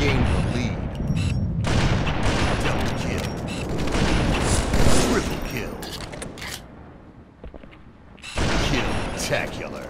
gained the lead. Double kill. Triple kill. Kill-tacular.